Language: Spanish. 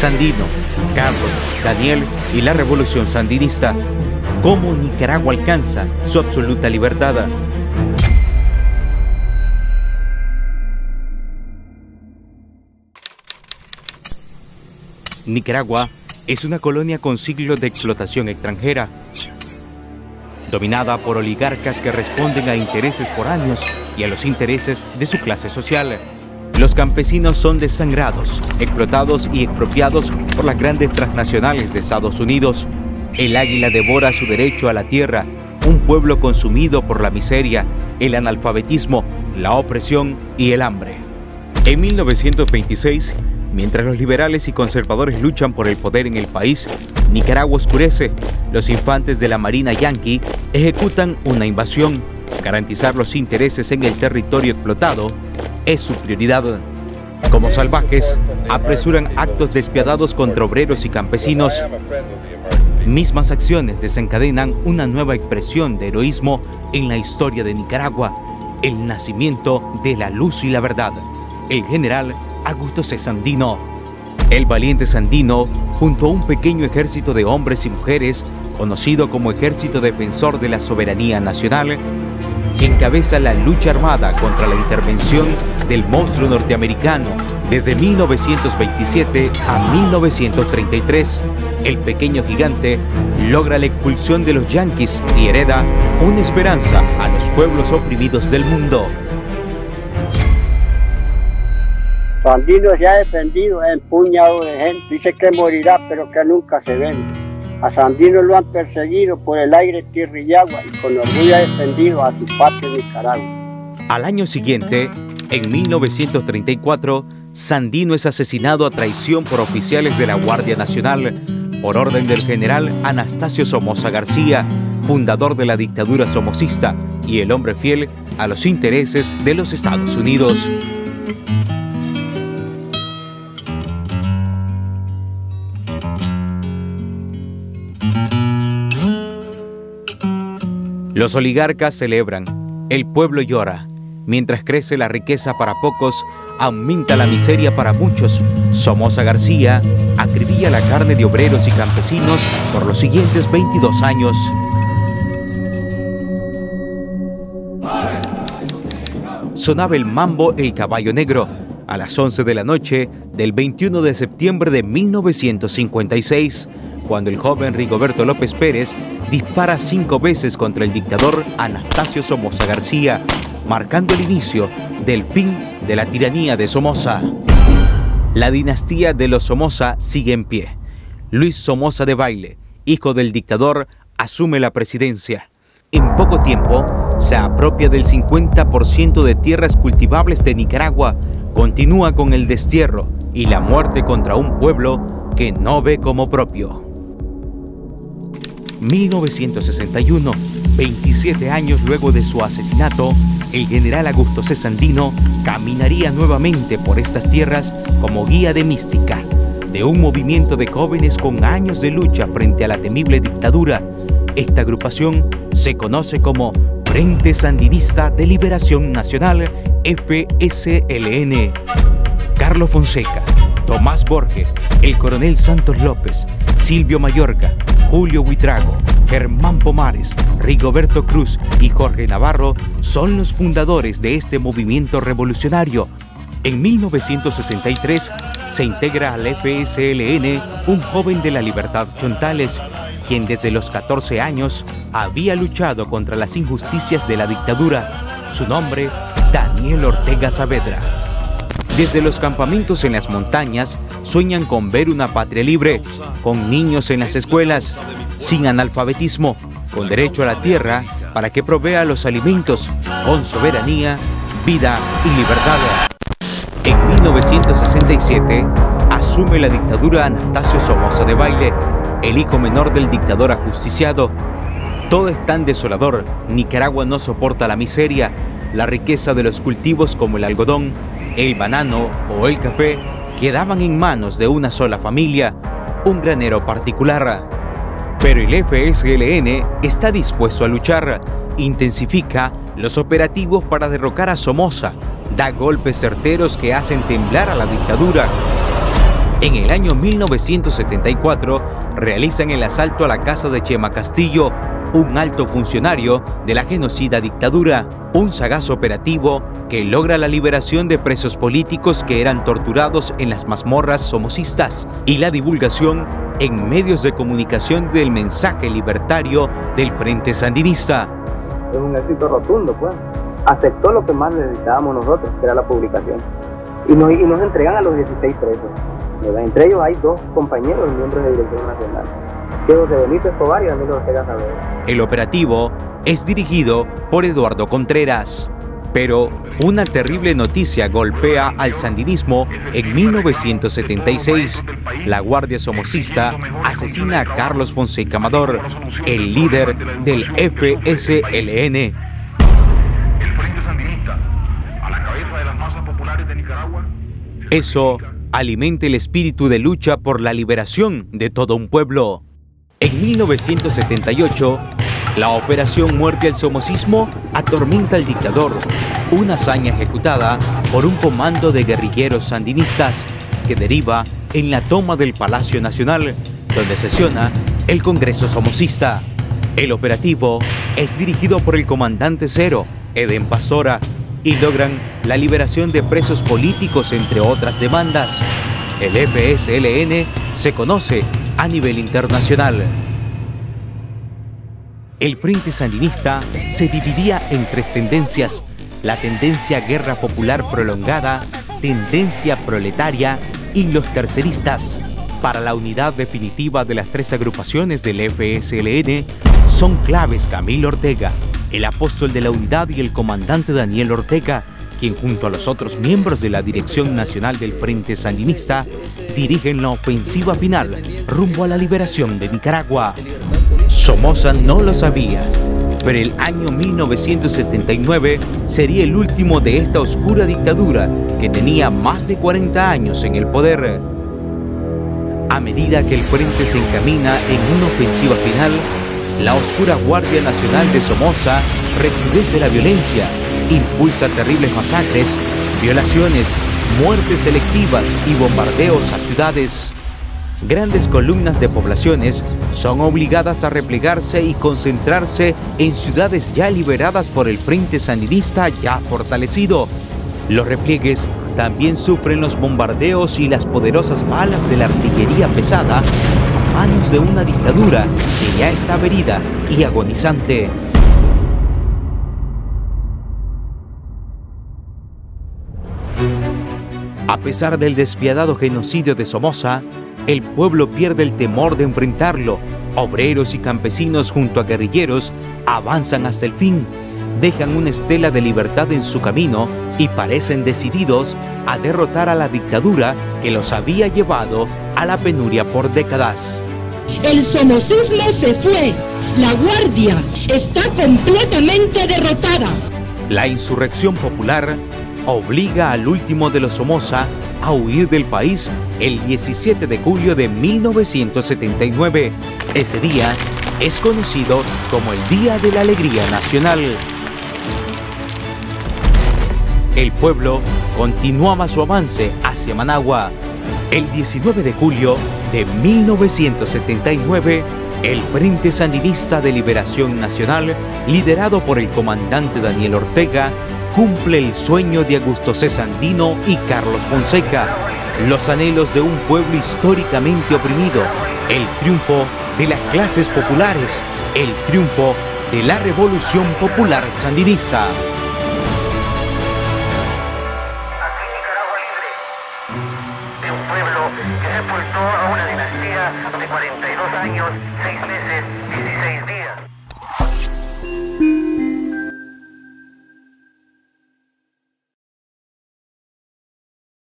Sandino, Carlos, Daniel y la revolución sandinista. ¿Cómo Nicaragua alcanza su absoluta libertad? Nicaragua es una colonia con siglos de explotación extranjera, dominada por oligarcas que responden a intereses foráneos y a los intereses de su clase social. Los campesinos son desangrados, explotados y expropiados por las grandes transnacionales de Estados Unidos. El águila devora su derecho a la tierra, un pueblo consumido por la miseria, el analfabetismo, la opresión y el hambre. En 1926, Mientras los liberales y conservadores luchan por el poder en el país, Nicaragua oscurece. Los infantes de la Marina Yankee ejecutan una invasión. Garantizar los intereses en el territorio explotado es su prioridad. Como salvajes, apresuran actos despiadados contra obreros y campesinos. Mismas acciones desencadenan una nueva expresión de heroísmo en la historia de Nicaragua, el nacimiento de la luz y la verdad. El general Augusto C. Sandino. El valiente Sandino, junto a un pequeño ejército de hombres y mujeres, conocido como Ejército Defensor de la Soberanía Nacional, encabeza la lucha armada contra la intervención del monstruo norteamericano desde 1927 a 1933. El pequeño gigante logra la expulsión de los yanquis y hereda una esperanza a los pueblos oprimidos del mundo. Sandino se ha defendido, empuñado de gente, dice que morirá, pero que nunca se vende. A Sandino lo han perseguido por el aire, tierra y agua, y con orgullo ha defendido a su patria Nicaragua. Al año siguiente, en 1934, Sandino es asesinado a traición por oficiales de la Guardia Nacional por orden del general Anastasio Somoza García, fundador de la dictadura somocista y el hombre fiel a los intereses de los Estados Unidos. Los oligarcas celebran, el pueblo llora. Mientras crece la riqueza para pocos, aumenta la miseria para muchos. Somoza García acribilla la carne de obreros y campesinos por los siguientes 22 años. Sonaba el mambo El Caballo Negro a las 11 de la noche del 21 de septiembre de 1956 cuando el joven Rigoberto López Pérez dispara cinco veces contra el dictador Anastasio Somoza García, marcando el inicio del fin de la tiranía de Somoza. La dinastía de los Somoza sigue en pie. Luis Somoza de Baile, hijo del dictador, asume la presidencia. En poco tiempo, se apropia del 50% de tierras cultivables de Nicaragua, continúa con el destierro y la muerte contra un pueblo que no ve como propio. 1961, 27 años luego de su asesinato, el general Augusto Cesandino caminaría nuevamente por estas tierras como guía de mística, de un movimiento de jóvenes con años de lucha frente a la temible dictadura. Esta agrupación se conoce como Frente Sandinista de Liberación Nacional, FSLN. Carlos Fonseca, Tomás Borges, el coronel Santos López, Silvio Mayorga, Julio Huitrago, Germán Pomares, Rigoberto Cruz y Jorge Navarro son los fundadores de este movimiento revolucionario. En 1963 se integra al FSLN un joven de la Libertad Chontales, quien desde los 14 años había luchado contra las injusticias de la dictadura. Su nombre, Daniel Ortega Saavedra. Desde los campamentos en las montañas sueñan con ver una patria libre, con niños en las escuelas, sin analfabetismo, con derecho a la tierra para que provea los alimentos, con soberanía, vida y libertad. En 1967 asume la dictadura Anastasio Somoza de Baile, el hijo menor del dictador ajusticiado. Todo es tan desolador, Nicaragua no soporta la miseria, la riqueza de los cultivos como el algodón, el banano o el café quedaban en manos de una sola familia, un granero particular. Pero el FSLN está dispuesto a luchar, intensifica los operativos para derrocar a Somoza, da golpes certeros que hacen temblar a la dictadura. En el año 1974 realizan el asalto a la casa de Chema Castillo, un alto funcionario de la genocida dictadura, un sagaz operativo que logra la liberación de presos políticos que eran torturados en las mazmorras somocistas y la divulgación en medios de comunicación del mensaje libertario del Frente Sandinista. Es un éxito rotundo, pues. Aceptó lo que más necesitábamos nosotros, que era la publicación. Y nos, y nos entregan a los 16 presos. Entre ellos hay dos compañeros miembros de Dirección Nacional. El operativo es dirigido por Eduardo Contreras. Pero una terrible noticia golpea al sandinismo en 1976. La Guardia Somocista asesina a Carlos Fonseca Amador, el líder del FSLN. Eso alimenta el espíritu de lucha por la liberación de todo un pueblo. En 1978, la Operación Muerte al Somocismo atormenta al dictador, una hazaña ejecutada por un comando de guerrilleros sandinistas que deriva en la toma del Palacio Nacional, donde sesiona el Congreso Somocista. El operativo es dirigido por el comandante cero, Eden Pastora, y logran la liberación de presos políticos entre otras demandas. El FSLN se conoce a nivel internacional. El Frente Sandinista se dividía en tres tendencias, la tendencia guerra popular prolongada, tendencia proletaria y los terceristas. Para la unidad definitiva de las tres agrupaciones del FSLN son claves Camilo Ortega, el apóstol de la unidad y el comandante Daniel Ortega, quien junto a los otros miembros de la Dirección Nacional del Frente Sandinista dirigen la ofensiva final rumbo a la liberación de Nicaragua. Somoza no lo sabía, pero el año 1979 sería el último de esta oscura dictadura que tenía más de 40 años en el poder. A medida que el frente se encamina en una ofensiva final, la oscura Guardia Nacional de Somoza recrudece la violencia impulsa terribles masacres, violaciones, muertes selectivas y bombardeos a ciudades. Grandes columnas de poblaciones son obligadas a replegarse y concentrarse en ciudades ya liberadas por el Frente Sandinista ya fortalecido. Los repliegues también sufren los bombardeos y las poderosas balas de la artillería pesada a manos de una dictadura que ya está herida y agonizante. A pesar del despiadado genocidio de Somoza, el pueblo pierde el temor de enfrentarlo. Obreros y campesinos junto a guerrilleros avanzan hasta el fin, dejan una estela de libertad en su camino y parecen decididos a derrotar a la dictadura que los había llevado a la penuria por décadas. El somocismo se fue. La guardia está completamente derrotada. La insurrección popular obliga al último de los Somoza a huir del país el 17 de julio de 1979. Ese día es conocido como el Día de la Alegría Nacional. El pueblo continuaba su avance hacia Managua. El 19 de julio de 1979, el Frente Sandinista de Liberación Nacional, liderado por el comandante Daniel Ortega, cumple el sueño de Augusto Cesandino y Carlos Fonseca, los anhelos de un pueblo históricamente oprimido, el triunfo de las clases populares, el triunfo de la revolución popular sandinista.